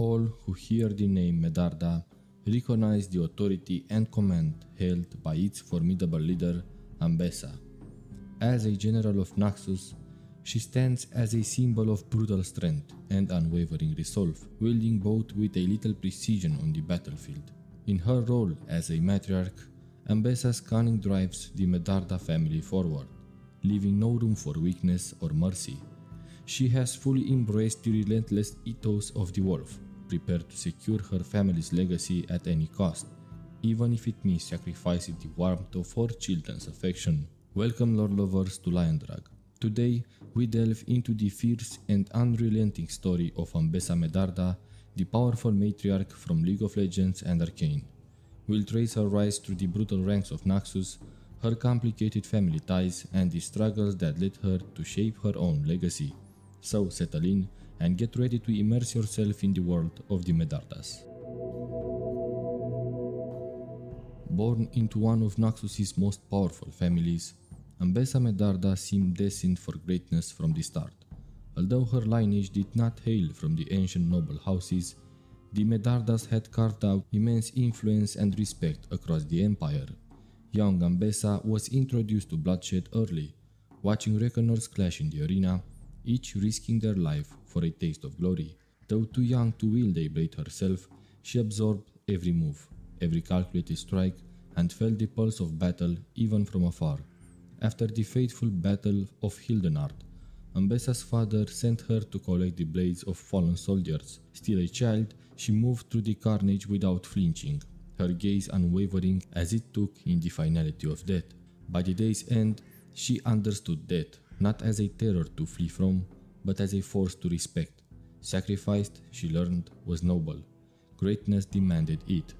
All who hear the name Medarda recognize the authority and command held by its formidable leader, Ambessa. As a general of Noxus, she stands as a symbol of brutal strength and unwavering resolve, wielding both with a little precision on the battlefield. In her role as a matriarch, Ambessa's cunning drives the Medarda family forward, leaving no room for weakness or mercy. She has fully embraced the relentless ethos of the wolf, prepared to secure her family's legacy at any cost, even if it means sacrificing the warmth of her children's affection. Welcome, Lord lovers, to Liandrug. Today, we delve into the fierce and unrelenting story of Ambessa Medarda, the powerful matriarch from League of Legends and Arcane. We'll trace her rise through the brutal ranks of Noxus, her complicated family ties, and the struggles that led her to shape her own legacy. So settle in and get ready to immerse yourself in the world of the Medardas. Born into one of Noxus' most powerful families, Ambessa Medarda seemed destined for greatness from the start. Although her lineage did not hail from the ancient noble houses, the Medardas had carved out immense influence and respect across the empire. Young Ambessa was introduced to bloodshed early, watching reckoners clash in the arena, each risking their life for a taste of glory. Though too young to wield a blade herself, she absorbed every move, every calculated strike, and felt the pulse of battle even from afar. After the fateful Battle of Hildenard, Ambessa's father sent her to collect the blades of fallen soldiers. Still a child, she moved through the carnage without flinching, her gaze unwavering as it took in the finality of death. By the day's end, she understood death not as a terror to flee from, but as a force to respect. Sacrificed, she learned, was noble. Greatness demanded it.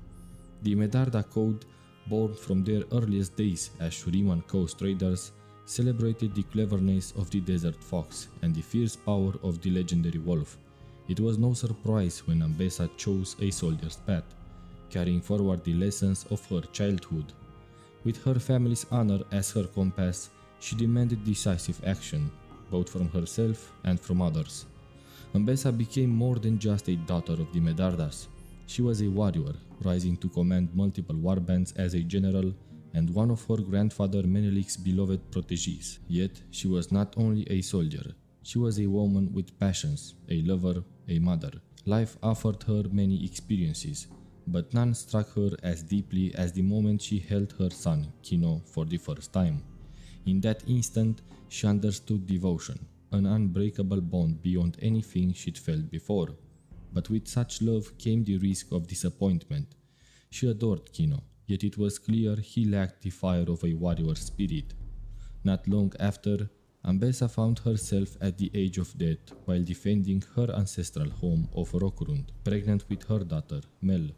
The Medarda Code born from their earliest days as Shuriman coast raiders, celebrated the cleverness of the desert fox and the fierce power of the legendary wolf. It was no surprise when Ambessa chose a soldier's path, carrying forward the lessons of her childhood. With her family's honor as her compass, she demanded decisive action, both from herself and from others. Ambessa became more than just a daughter of the Medardas. She was a warrior, rising to command multiple warbands as a general and one of her grandfather Menelik's beloved proteges. Yet, she was not only a soldier, she was a woman with passions, a lover, a mother. Life offered her many experiences, but none struck her as deeply as the moment she held her son, Kino, for the first time. In that instant, she understood devotion, an unbreakable bond beyond anything she'd felt before but with such love came the risk of disappointment. She adored Kino, yet it was clear he lacked the fire of a warrior spirit. Not long after, Ambessa found herself at the age of death while defending her ancestral home of Rokrund, pregnant with her daughter, Mel.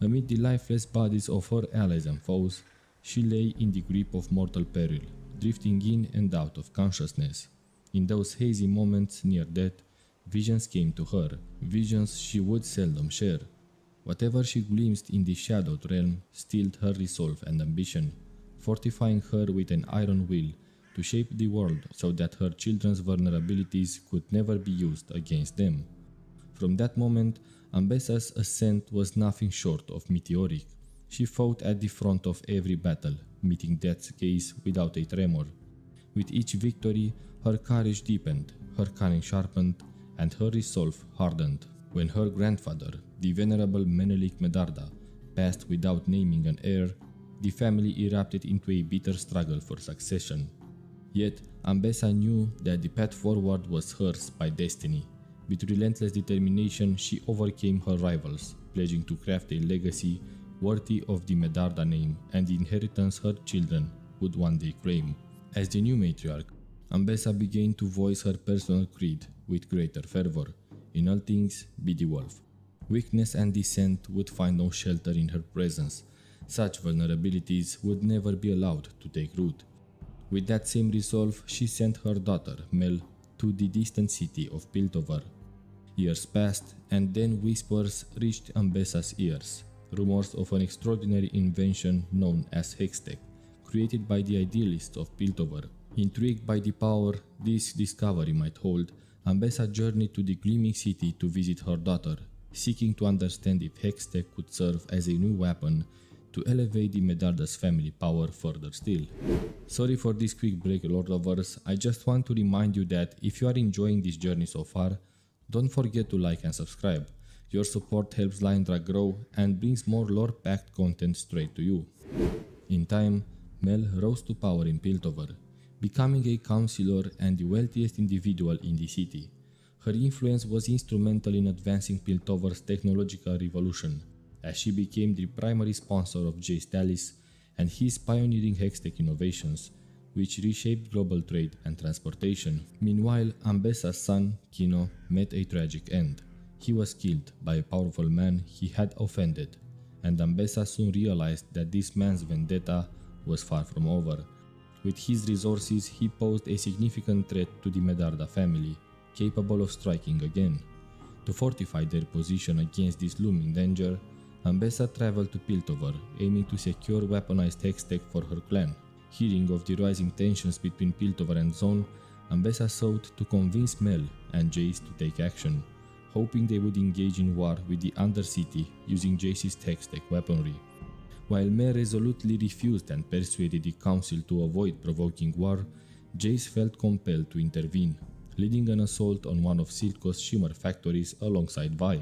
Amid the lifeless bodies of her allies and foes, she lay in the grip of mortal peril, drifting in and out of consciousness. In those hazy moments near death, Visions came to her, visions she would seldom share. Whatever she glimpsed in the shadowed realm stilled her resolve and ambition, fortifying her with an iron will to shape the world so that her children's vulnerabilities could never be used against them. From that moment, Ambessa's ascent was nothing short of meteoric. She fought at the front of every battle, meeting death's gaze without a tremor. With each victory, her courage deepened, her cunning sharpened, and her resolve hardened when her grandfather, the venerable Menelik Medarda, passed without naming an heir, the family erupted into a bitter struggle for succession. Yet, Ambessa knew that the path forward was hers by destiny. With relentless determination, she overcame her rivals, pledging to craft a legacy worthy of the Medarda name and the inheritance her children would one day claim. As the new matriarch, Ambessa began to voice her personal creed with greater fervor. In all things, be the wolf. Weakness and dissent would find no shelter in her presence. Such vulnerabilities would never be allowed to take root. With that same resolve, she sent her daughter, Mel, to the distant city of Piltover. Years passed, and then whispers reached Ambessa's ears. Rumors of an extraordinary invention known as Hextech, created by the idealists of Piltover, Intrigued by the power this discovery might hold, Ambessa journeyed to the gleaming city to visit her daughter, seeking to understand if Hextech could serve as a new weapon to elevate the Medarda's family power further still. Sorry for this quick break Lord lovers, I just want to remind you that if you are enjoying this journey so far, don't forget to like and subscribe. Your support helps Liandrug grow and brings more lore-packed content straight to you. In time, Mel rose to power in Piltover, becoming a councillor and the wealthiest individual in the city. Her influence was instrumental in advancing Piltover's technological revolution, as she became the primary sponsor of Jace Talis and his pioneering Hextech innovations, which reshaped global trade and transportation. Meanwhile, Ambessa's son, Kino, met a tragic end. He was killed by a powerful man he had offended, and Ambessa soon realized that this man's vendetta was far from over. With his resources, he posed a significant threat to the Medarda family, capable of striking again. To fortify their position against this looming danger, Ambessa traveled to Piltover, aiming to secure weaponized Hextech for her clan. Hearing of the rising tensions between Piltover and Zaun, Ambessa sought to convince Mel and Jace to take action, hoping they would engage in war with the Undercity using Jace's Hextech weaponry. While Mel resolutely refused and persuaded the Council to avoid provoking war, Jace felt compelled to intervene, leading an assault on one of Silco's shimmer factories alongside Vi.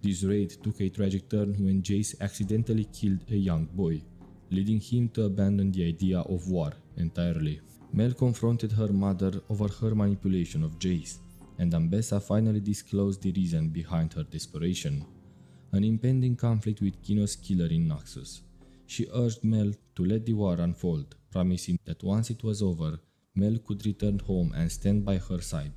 This raid took a tragic turn when Jace accidentally killed a young boy, leading him to abandon the idea of war entirely. Mel confronted her mother over her manipulation of Jace, and Ambessa finally disclosed the reason behind her desperation an impending conflict with Kino's killer in Noxus. She urged Mel to let the war unfold, promising that once it was over, Mel could return home and stand by her side.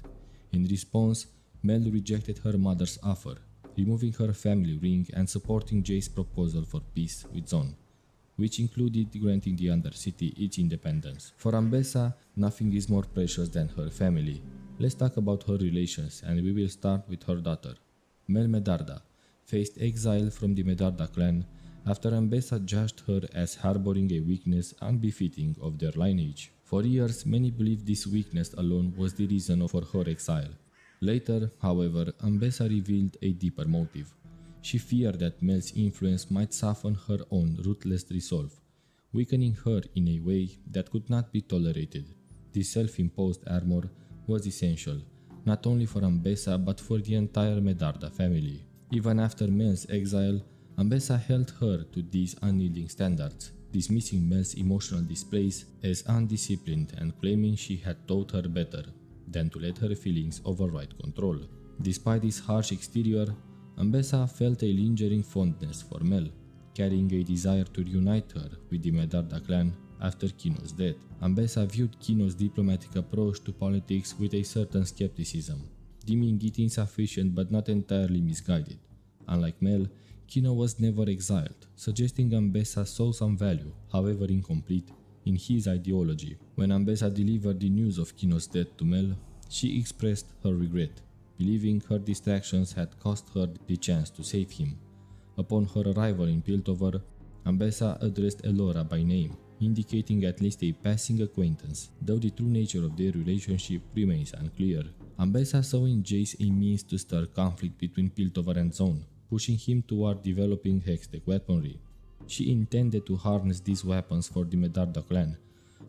In response, Mel rejected her mother's offer, removing her family ring and supporting Jace's proposal for peace with Zaun, which included granting the Undercity its independence. For Ambessa, nothing is more precious than her family. Let's talk about her relations and we will start with her daughter. Mel Medarda faced exile from the Medarda clan after Ambessa judged her as harboring a weakness unbefitting of their lineage. For years, many believed this weakness alone was the reason for her exile. Later, however, Ambessa revealed a deeper motive. She feared that Mel's influence might soften her own ruthless resolve, weakening her in a way that could not be tolerated. This self-imposed armor was essential, not only for Ambessa but for the entire Medarda family. Even after Mel's exile, Ambessa held her to these unyielding standards, dismissing Mel's emotional displays as undisciplined and claiming she had taught her better than to let her feelings override control. Despite this harsh exterior, Ambessa felt a lingering fondness for Mel, carrying a desire to reunite her with the Medarda clan after Kino's death. Ambessa viewed Kino's diplomatic approach to politics with a certain skepticism, deeming it insufficient but not entirely misguided. Unlike Mel, Kino was never exiled, suggesting Ambessa saw some value, however incomplete, in his ideology. When Ambessa delivered the news of Kino's death to Mel, she expressed her regret, believing her distractions had cost her the chance to save him. Upon her arrival in Piltover, Ambessa addressed Elora by name, indicating at least a passing acquaintance, though the true nature of their relationship remains unclear. Ambessa saw in Jace a means to stir conflict between Piltover and Zaun, pushing him toward developing Hextech weaponry. She intended to harness these weapons for the Medarda clan,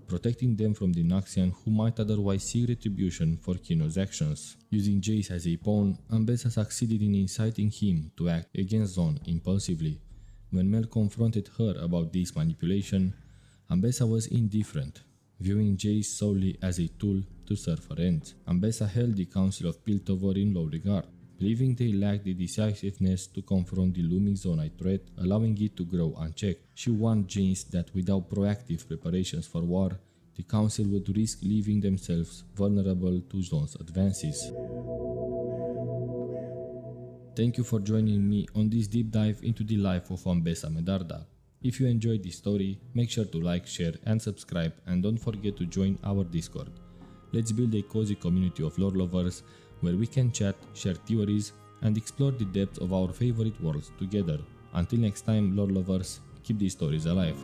protecting them from the Noxian who might otherwise seek retribution for Kino's actions. Using Jace as a pawn, Ambessa succeeded in inciting him to act against Zaun impulsively. When Mel confronted her about this manipulation, Ambessa was indifferent, viewing Jace solely as a tool to serve her ends. Ambessa held the Council of Piltover in low regard, believing they lacked the decisiveness to confront the looming Zaunite threat, allowing it to grow unchecked. She warned Jace that without proactive preparations for war, the Council would risk leaving themselves vulnerable to Zaun's advances. Thank you for joining me on this deep dive into the life of Ambessa Medarda. If you enjoyed this story, make sure to like, share and subscribe and don't forget to join our Discord. Let's build a cozy community of lore lovers where we can chat, share theories, and explore the depths of our favorite worlds together. Until next time, lore lovers, keep these stories alive.